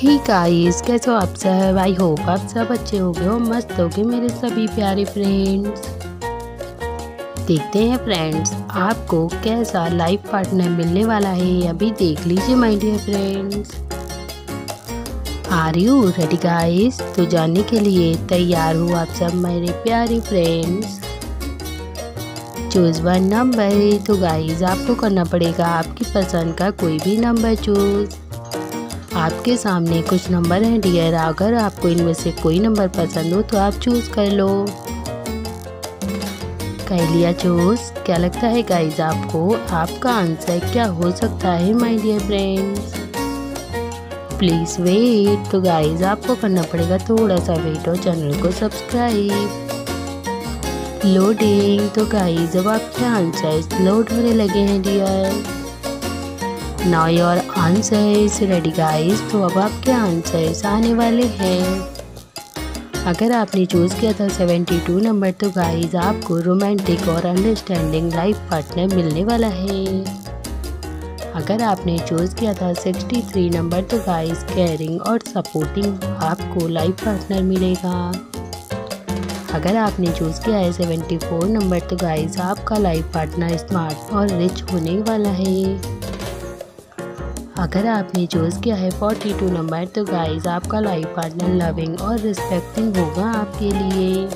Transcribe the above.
ही guys कैसे हो आप सब? आई होप आप सब अच्छे हो गए हो, मस्त हो गए मेरे सभी प्यारे फ्रेंड्स देखते हैं फ्रेंड्स आपको कैसा लाइफ पार्टनर मिलने वाला है, अभी देख लीजिए my dear friends are you ready guys तो जानने के लिए तैयार हो आप सब मेरे प्यारे फ्रेंड्स चूज़ वन नंबर तो गाइस आपको करना पड़ेगा, आपकी पसंद का कोई भी नंबर चूज़ आपके सामने कुछ नंबर हैं, डियर अगर आपको इनमें से कोई नंबर पसंद हो तो आप चूज़ कर लो। कर लिया चूज़ क्या लगता है गाइज़ आपको? आपका आंसर क्या हो सकता है my dear friends please wait तो गाइज़ आपको करना पड़ेगा थोड़ा सा वेट और चैनल को सब्सक्राइब लोडिंग तो गाइज़ अब आपके आंसर लोड होने लगे हैं dear now your answer is ready guys तो अब आपके आंसर्स आने वाले हैं। अगर आपने चूज़ किया था 72 नंबर तो गाइस आपको रोमांटिक और अंडरस्टैंडिंग लाइफ पार्टनर मिलने वाला है। अगर आपने चूज़ किया था 63 नंबर तो गाइस केयरिंग और सपोर्टिंग आपको लाइफ पार्टनर मिलेगा। अगर आपने चूज़ किया है 74 नंबर तो गाइस आपका लाइफ पार्टनर स्मार्ट और रिच होने वाला है। अगर आपने चूज़ किया है फोर्टी टू नंबर तो गाइज़ आपका लाइफ पार्टनर लविंग और रिस्पेक्टिंग होगा आपके लिए।